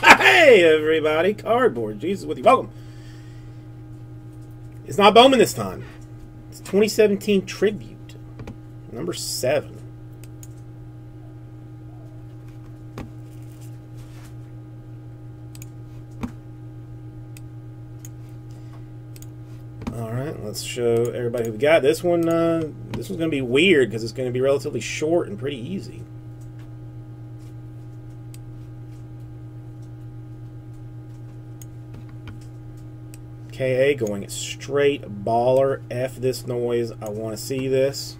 Hey, everybody. Cardboard. Jesus with you. Welcome. It's not Bowman this time. It's 2017 Tribute. Number seven. All right, let's show everybody who we got. This one, uh, this one's going to be weird because it's going to be relatively short and pretty easy. KA going straight baller. F this noise. I want to see this.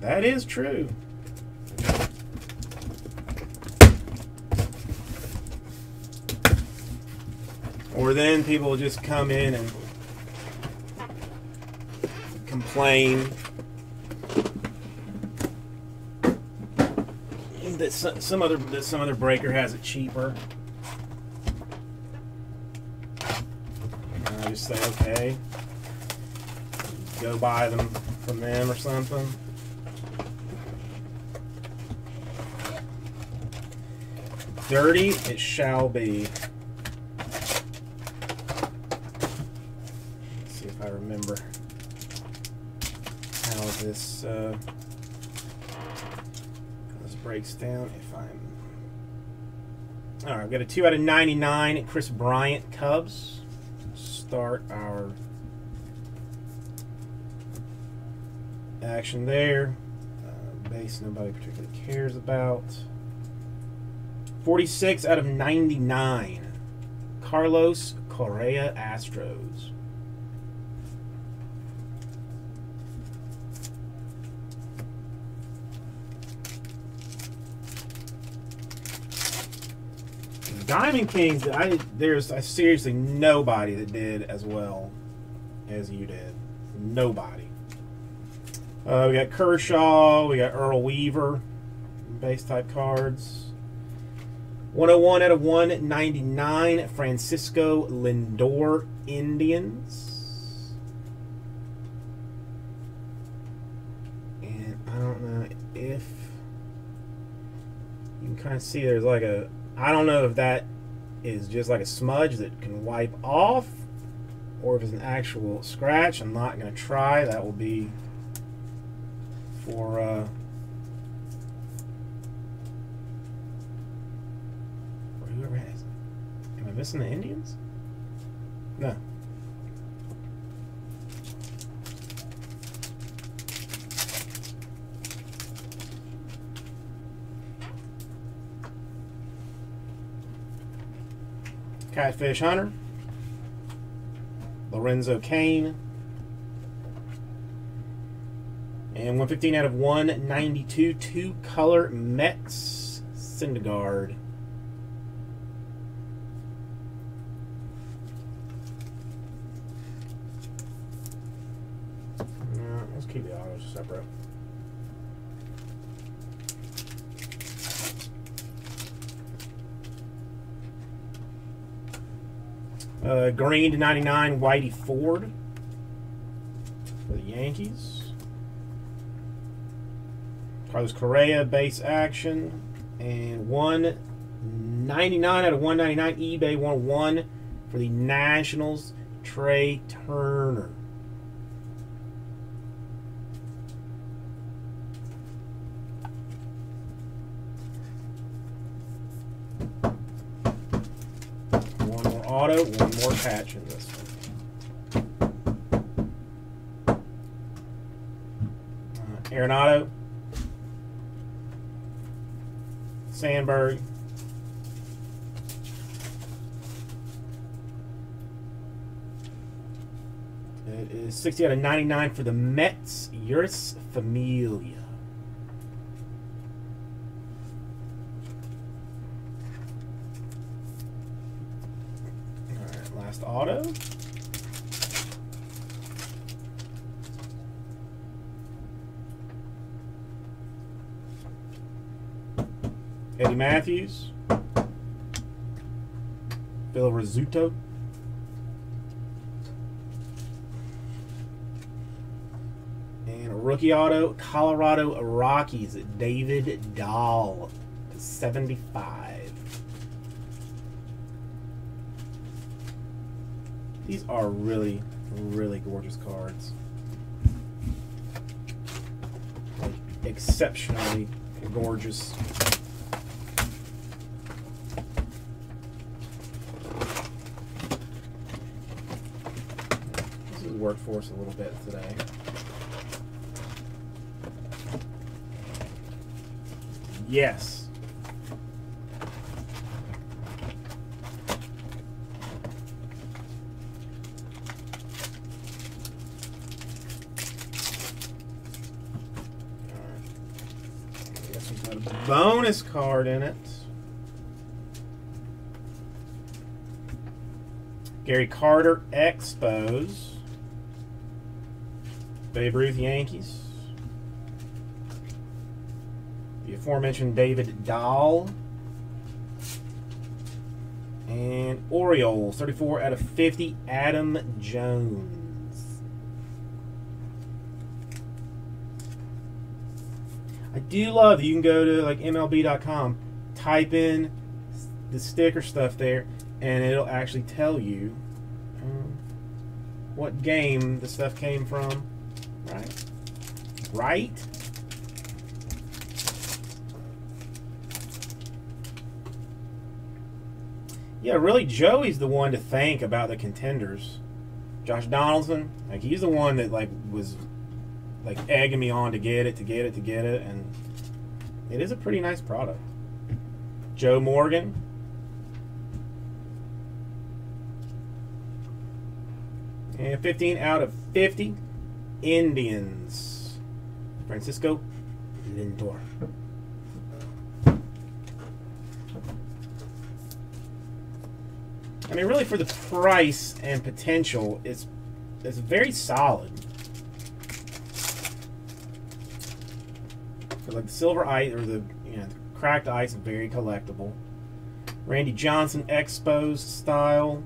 That is true. Or then people just come in and complain that some, other that some other breaker has it cheaper. And I just say okay, go buy them from them or something. Dirty it shall be. Let's see if I remember how this. Uh, breaks down if I'm. All right, I've got a 2 out of 99 Kris Bryant Cubs. Start our action there. Uh, base nobody particularly cares about. 46 out of 99 Carlos Correa Astros. Diamond Kings, I there's I seriously nobody that did as well as you did. Nobody. Uh, we got Kershaw, we got Earl Weaver, base type cards. 101 out of 199, Francisco Lindor Indians. And I don't know if you can kind of see there's like a I don't know if that is just like a smudge that can wipe off or if it's an actual scratch. I'm not going to try. That will be for uh, for whoever has it. Am I missing the Indians? No. Catfish Hunter, Lorenzo Cain, and 115 out of 192, two color Mets, Syndergaard. No, let's keep the autos separate. Uh, green to 99, Whitey Ford for the Yankees. Carlos Correa, base action. And 199 out of 199, eBay 101 for the Nationals, Trea Turner. One more auto, one more patch in this one. Uh, Arenado. Sandberg. It is 60 out of 99 for the Mets. Jeurys Familia. All right, last auto. Eddie Mathews. Bill Rizzuto. And Rookie auto, Colorado Rockies, David Dahl, 75. These are really, really gorgeous cards. Like, exceptionally gorgeous. This has worked for us a little bit today. Yes. Guess we've got a bonus card in it. Gary Carter Expos. Babe Ruth Yankees. The aforementioned David Dahl. And Orioles, 34 out of 50, Adam Jones. I do love you can go to like MLB.com, type in the sticker stuff there, and it'll actually tell you um, what game the stuff came from. Right? Yeah, really, Joey's the one to thank about the contenders. Josh Donaldson, like he's the one that like was like egging me on to get it, to get it, to get it, and it is a pretty nice product. Joe Morgan. And 15 out of 50 Indians. Francisco Lindor. I mean, really, for the price and potential, it's it's very solid. Like the silver ice or the you know the cracked ice, very collectible. Randy Johnson Expos style.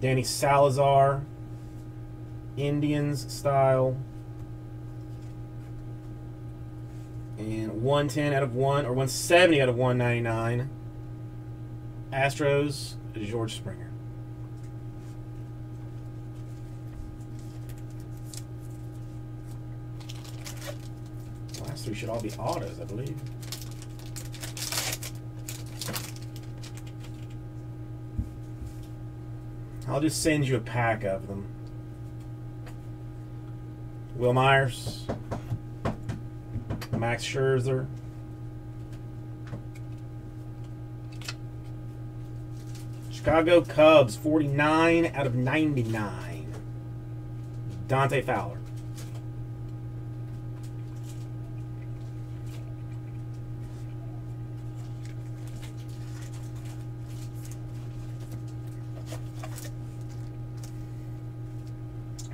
Danny Salazar Indians style. And 110 out of 1 or 170 out of 199. Astros, George Springer. Last three should all be autos, I believe. I'll just send you a pack of them. Wil Myers, Max Scherzer, Chicago Cubs, 49 out of 99. Dante Fowler.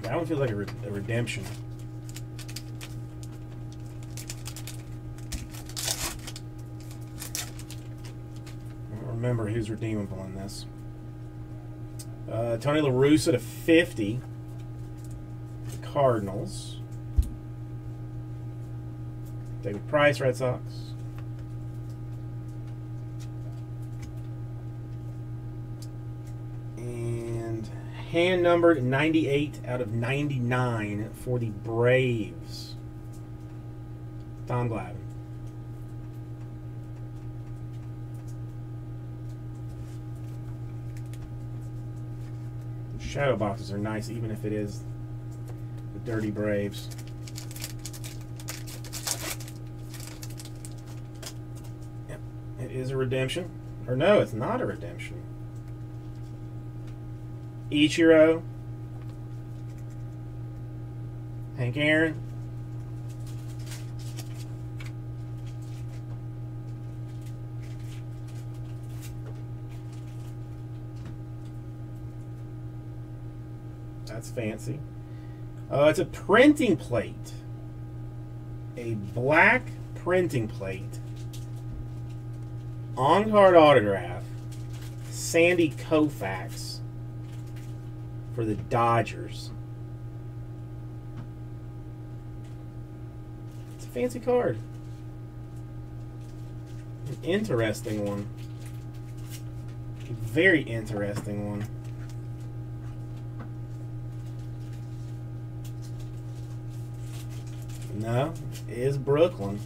That one feels like a, re a redemption. Remember who's redeemable in this. Uh, Tony La Russa to 50. Cardinals. David Price, Red Sox. And hand numbered 98 out of 99 for the Braves. Tom Glavine. Shadow boxes are nice, even if it is the Dirty Braves. Yep, it is a redemption. Or no, it's not a redemption. Ichiro. Hank Aaron. That's fancy. Uh, it's a printing plate. A black printing plate. On card autograph. Sandy Koufax for the Dodgers. It's a fancy card. An interesting one. A very interesting one. No, is Brooklyn.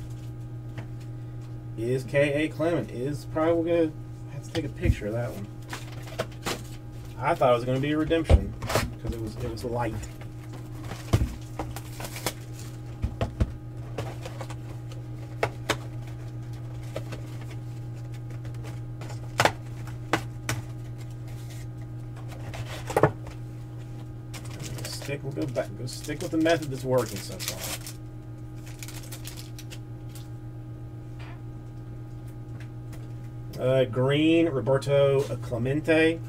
Is K.A. Clement. Is probably going to have to take a picture of that one. I thought it was going to be a redemption because it was it was light. Stick. We'll go back. Go stick with the method that's working so far. Uh, green, Roberto Clemente.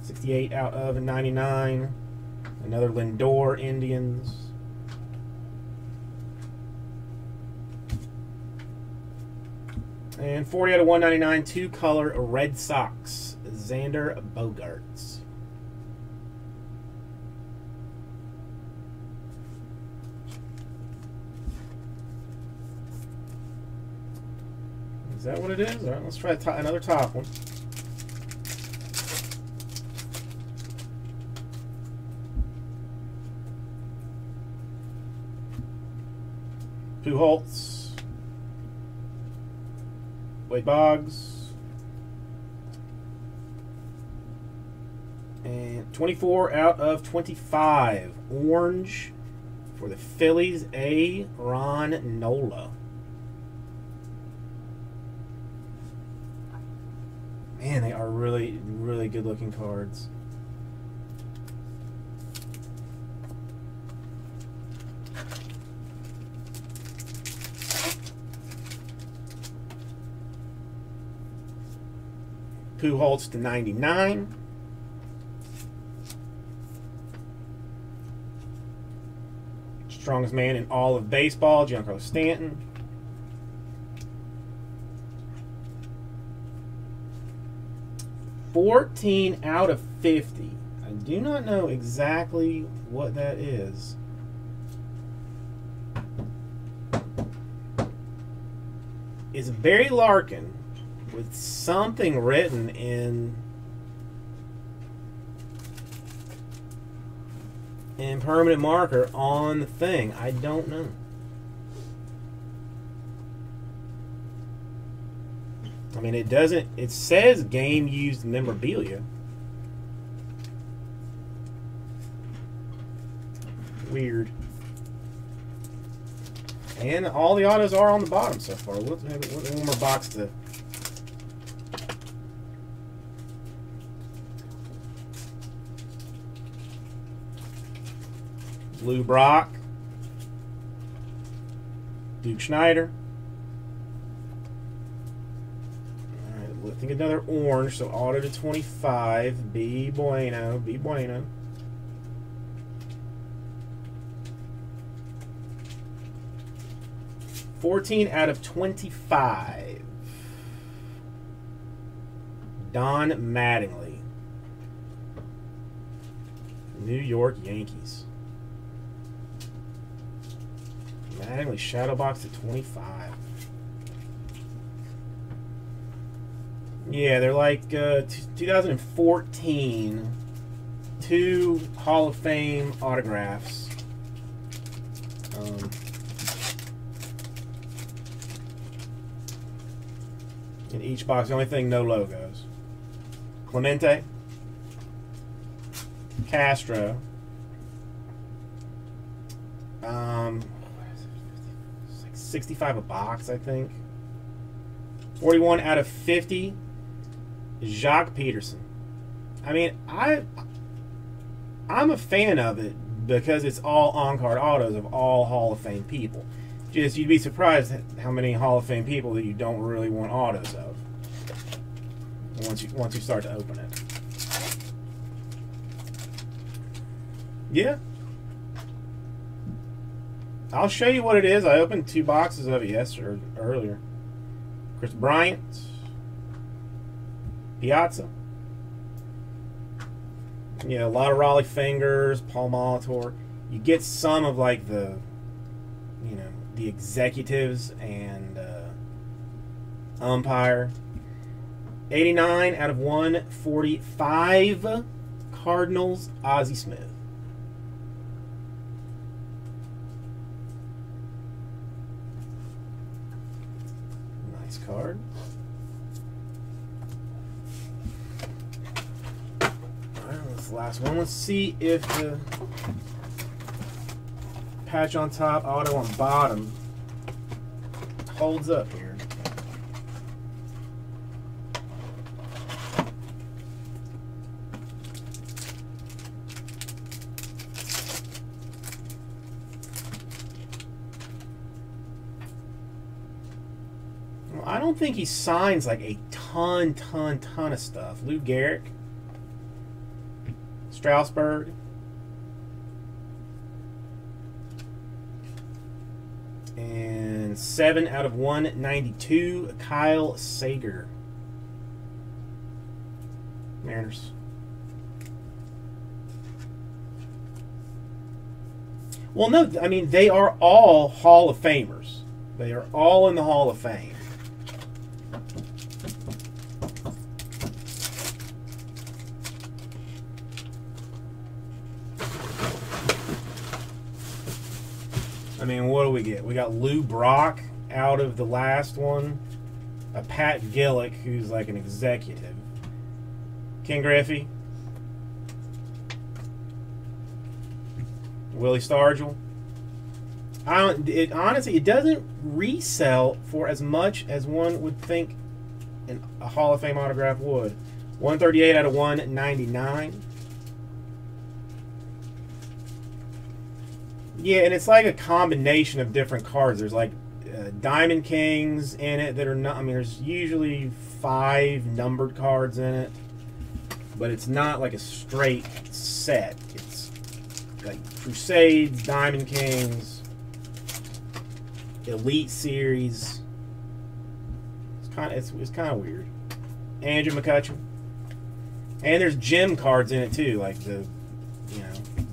68 out of 99. Another Lindor Indians. And 40 out of 199, two color Red Sox, Xander Bogaerts. Is that what it is? All right, let's try another top one. Pujols. Wade Boggs. And 24 out of 25. Orange for the Phillies, Aaron Nola. Man, they are really, really good looking cards. Pujols to 99. Strongest man in all of baseball, Giancarlo Stanton. Fourteen out of fifty. I do not know exactly what that is. Is Barry Larkin with something written in in permanent marker on the thing. I don't know. Mean, it doesn't. It says game used memorabilia. Weird. And all the autos are on the bottom so far. Let's have one more box to Lou Brock, Duke Snider. Lifting another orange, so auto to 25. B Bueno, B Bueno. Fourteen out of twenty-five. Don Mattingly. New York Yankees. Mattingly shadow box at Yeah, they're like uh, 2014. Two Hall of Fame autographs. Um, in each box, the only thing, no logos. Clemente. Castro. Um, 65 a box, I think. 41 out of 50. Joc Pederson. I mean, I I'm a fan of it because it's all on-card autos of all Hall of Fame people. Just you'd be surprised how many Hall of Fame people that you don't really want autos of once you once you start to open it. Yeah, I'll show you what it is. I opened two boxes of it yesterday earlier. Kris Bryant, Piazza. Yeah, a lot of Rollie Fingers, Paul Molitor. You get some of like the you know, the executives and uh, umpire. 89 out of 145 Cardinals, Ozzie Smith. Nice card. Alright, that's last one. Let's see if the patch on top, auto on bottom holds up here. Well, I don't think he signs like a ton, ton, ton of stuff. Lou Gehrig, Strasburg, and seven out of one ninety-two. Kyle Seager. Mariners. Well, no, I mean they are all Hall of Famers. They are all in the Hall of Fame. I mean, what do we get? We got Lou Brock out of the last one, a Pat Gillick, who's like an executive, Ken Griffey, Willie Stargell. I don't. It honestly, it doesn't resell for as much as one would think an, a Hall of Fame autograph would. 138 out of 199. Yeah, and it's like a combination of different cards. There's like uh, Diamond Kings in it that are not. I mean, there's usually five numbered cards in it, but it's not like a straight set. It's like Crusades, Diamond Kings, Elite Series. It's kind of it's, it's kind of weird. Andrew McCutchen, and there's gem cards in it too, like the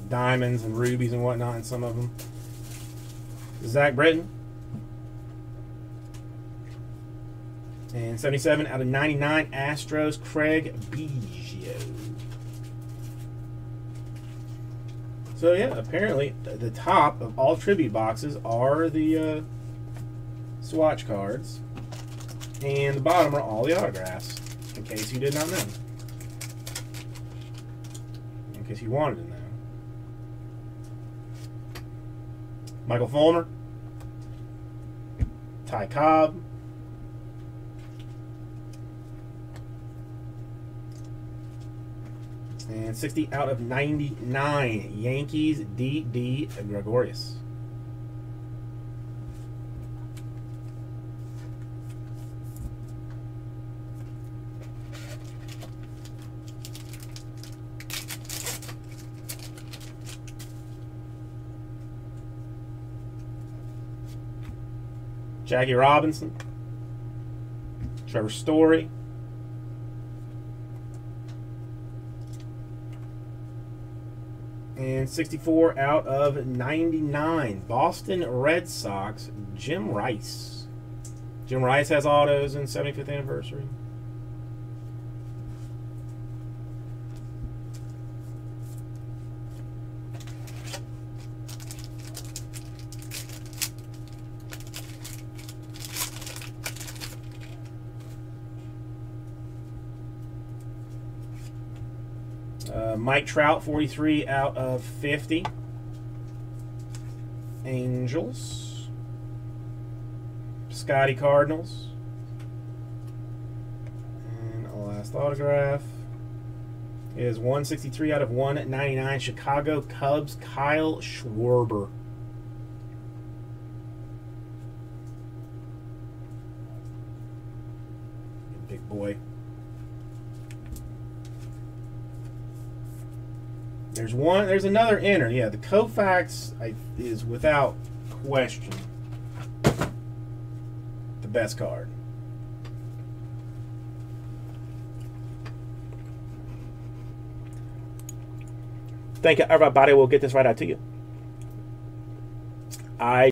diamonds and rubies and whatnot in some of them. Zach Britton. And 77 out of 99 Astros, Craig Biggio. So yeah, apparently the top of all tribute boxes are the uh, swatch cards, and the bottom are all the autographs. In case you did not know, in case you wanted to know. Michael Fulmer, Ty Cobb, and 60 out of 99 Yankees Didi Gregorius. Jackie Robinson, Trevor Story, and 64 out of 99 Boston Red Sox, Jim Rice. Jim Rice has autos in 75th anniversary. Uh, Mike Trout, 43 out of 50. Angels. Scotty Cardinals. And a last autograph is 163 out of 199. Chicago Cubs, Kyle Schwarber. There's one. There's another inner. Yeah, the Koufax I, is without question the best card. Thank you, everybody. We'll get this right out to you. I.